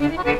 Thank you.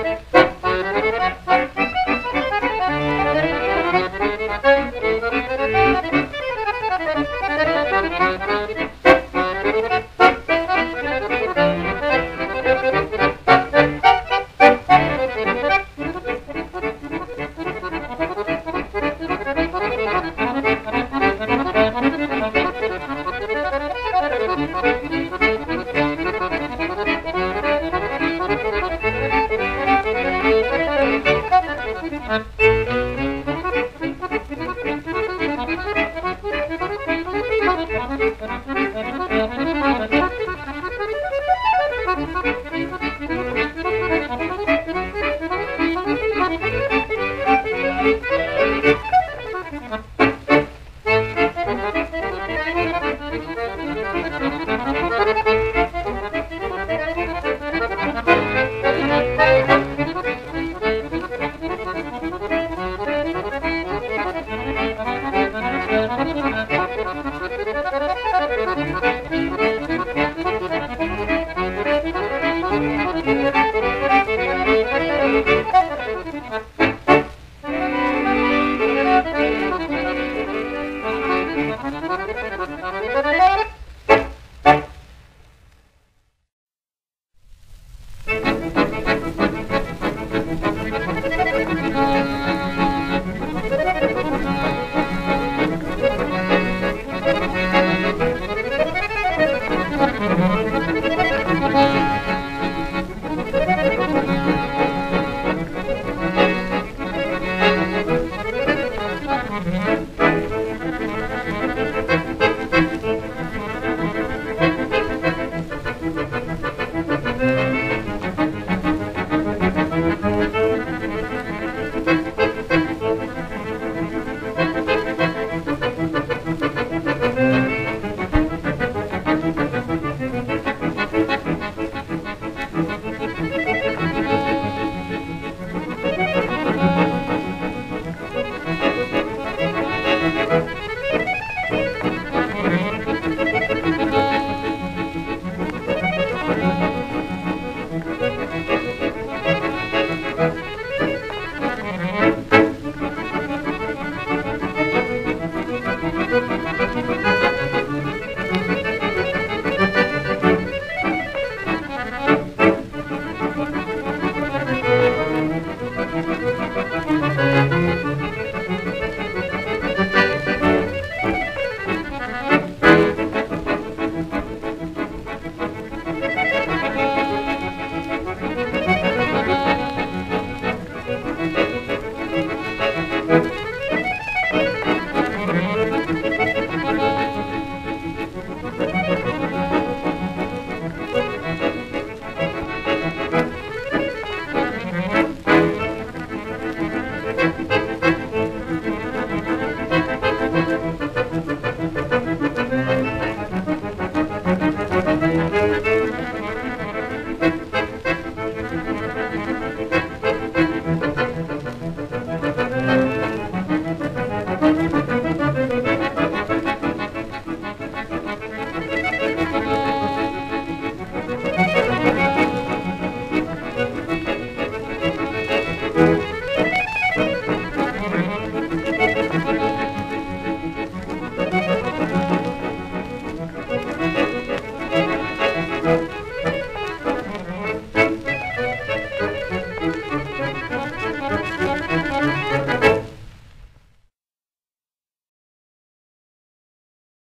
What I'm.